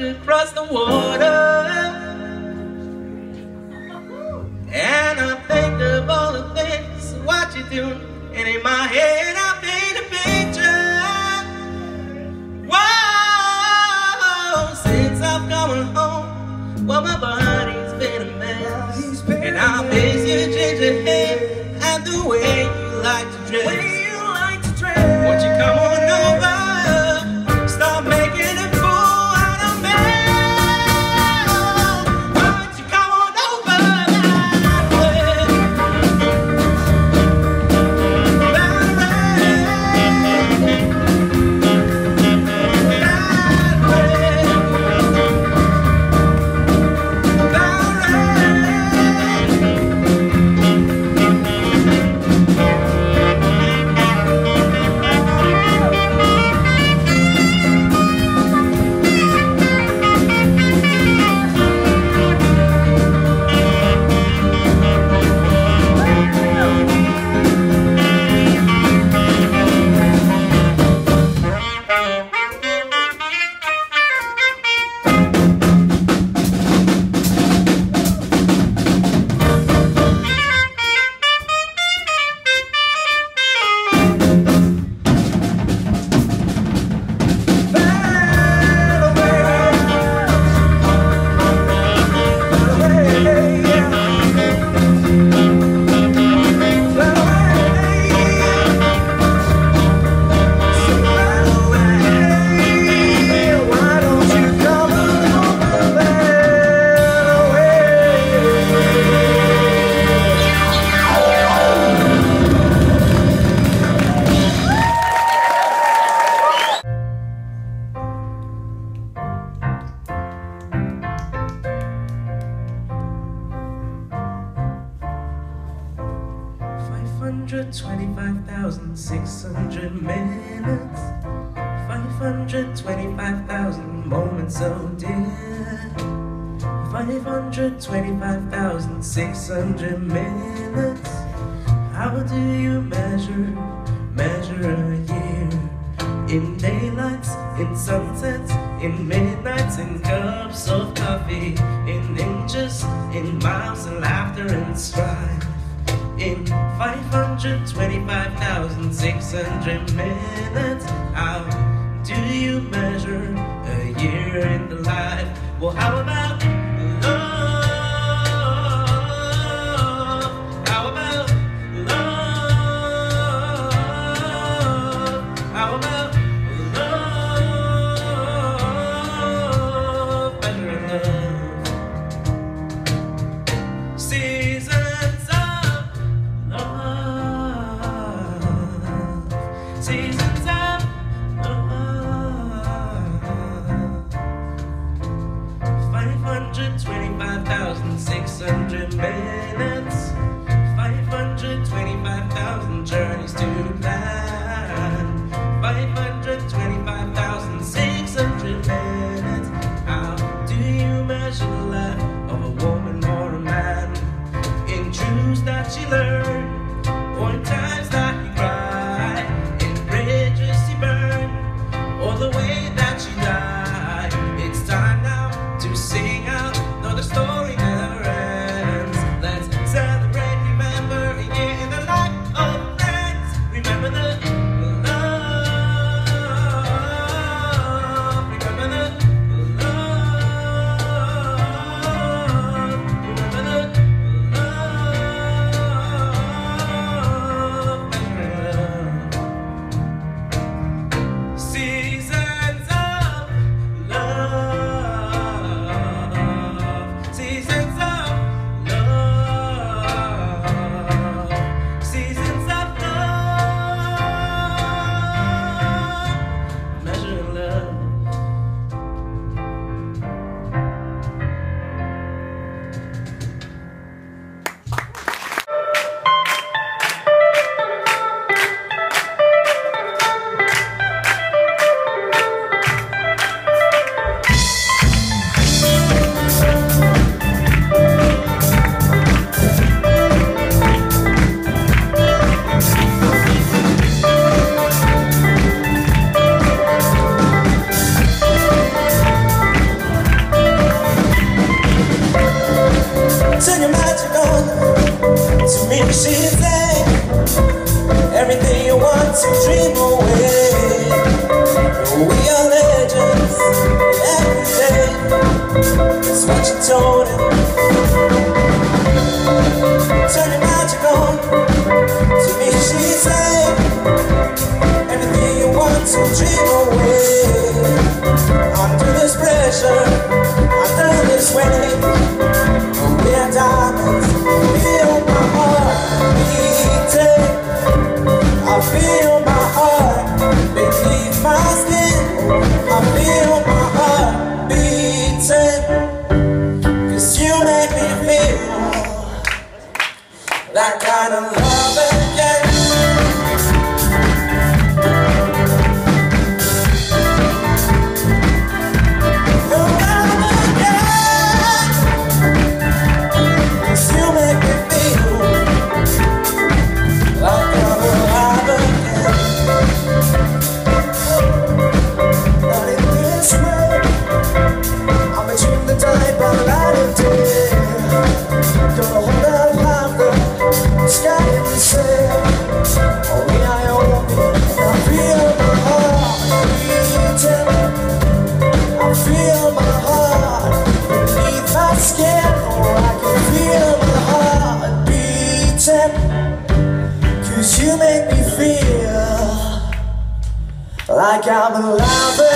could cross the water. And I think of all the things, what you do, and in my head I paint a picture. Whoa, since I've come home, well my body's been a mess, and I miss your ginger hair and the way you like to dress. 600 minutes. 525,000 moments of dear. 525,600 minutes. How do you measure, measure a year? In daylights, in sunsets, in midnights, in cups of coffee In inches, in miles, and laughter and strife. In 525,600 minutes, how do you measure a year in the life? Well, how about change. Like I'm alive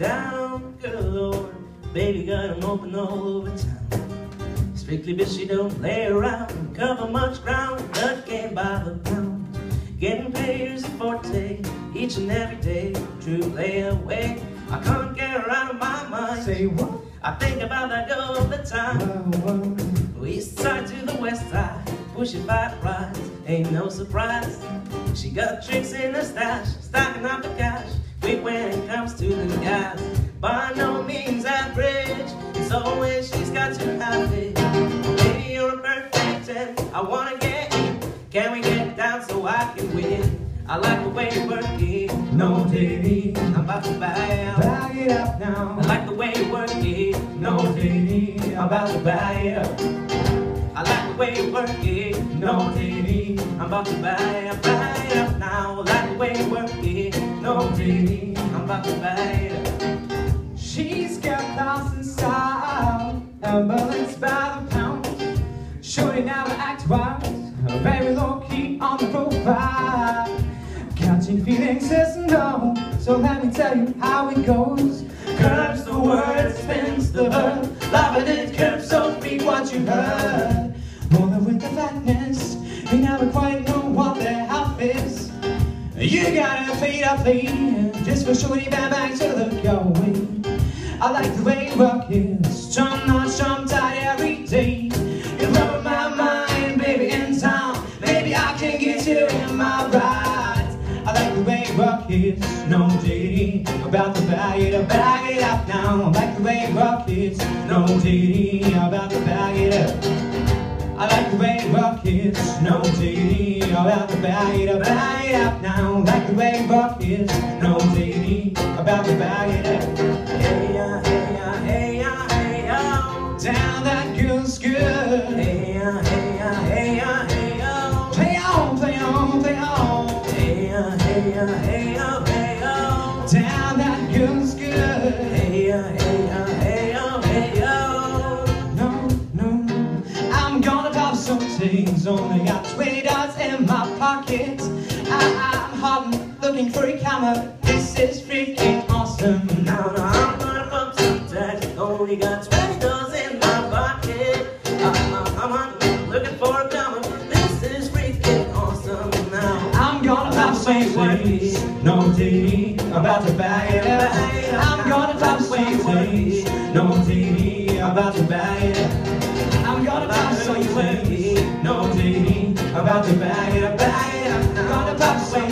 down, good lord. Baby got 'em open all over town. Strictly bitch, she don't play around. Cover much ground, nut game by the pound. Getting payers at forte, each and every day. True play away, I can't get her out of my mind. Say what? I think about that girl all the time. Whoa, whoa. East side to the west side, pushing back rides, ain't no surprise. She got tricks in her stash, stacking up the cash, quick when it comes to the gas. By no means average, it's always she's got to have it. Baby, you're a perfect ten, I wanna get in. Can we get down so I can win? I like the way you work it, No diggity, I'm about to buy out. back it up now. I like the way you work it, No diggity, I'm about to buy it. Up. I like the way you work it, no diggity, I'm about to buy up, buy it up now. I like the way you work it. No diggity. I'm about to up. She's got class and style, bullets by the pound. Shorty never act wild, very low key on the profile. Catching feelings is no, so let me tell you how it goes. Curves the word, spins the verb. love it You gotta feed up me Just for sure you back back to the going. I like the way you rock it Strong not strong tight every day. You blow my mind baby in time Maybe I can get you in my ride. I like the way you rock it No dating About to bag it up Bag it up now. I like the way you rock it No dating About to bag it up. I like the way rock it, no diggity. About to bag it up, bag it up now. Like the way rock it, no diggity. About to bag it up. Hey ya, hey ya, hey ya, hey oh. ya. Down that girl's good. Hey ya, hey ya, hey ya, hey ya. Play on, play on, play on. Hey ya, hey ya, hey Only got twenty dollars in my pocket. I, I'm hot looking for a camera. This is freaking awesome. Now, I'm gonna pump some tags. Only got twenty dollars in my pocket. Uh, I'm on looking for a comma. This is freaking awesome. Now I'm gonna pop some things. No diggity, about to bag it up. I'm gonna pop some things. No diggity, about to bag it up. I'm gonna pop some things. About to bag it up, bag it up. Gonna pop some